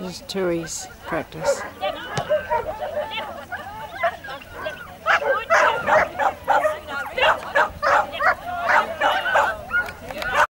This is Tui's practice.